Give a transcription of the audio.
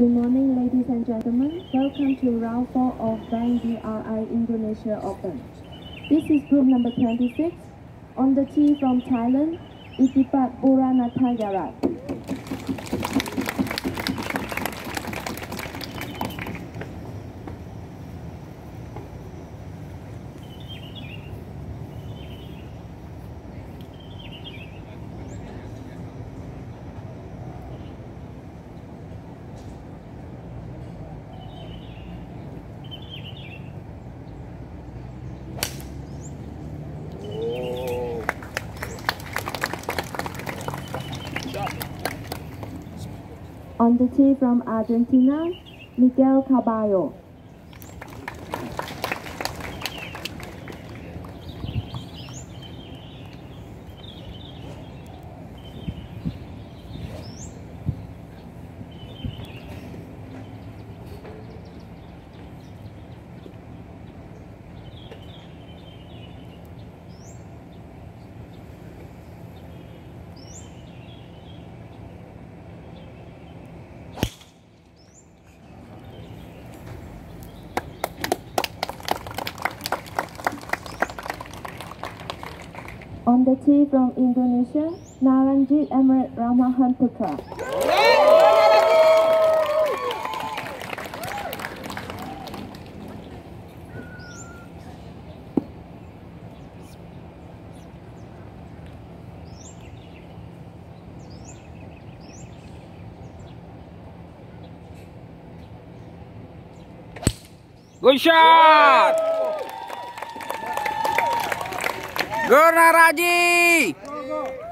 Good morning, ladies and gentlemen. Welcome to round four of Bank BRI Indonesia Open. This is group number 26. On the tee from Thailand, Itthipat Buranatanyarat. On the tee from Argentina, Miguel Carballo. On the tee from Indonesia, Naraajie Emret Ramadhan Putra. Good shot! Gurna Raji. Go, go.